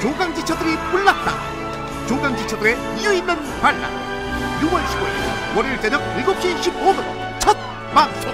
조강지처들이 불났다. 조강지처들의 이유 있는 반란. 6월 15일 월요일 저녁 7시 15분 첫 방송.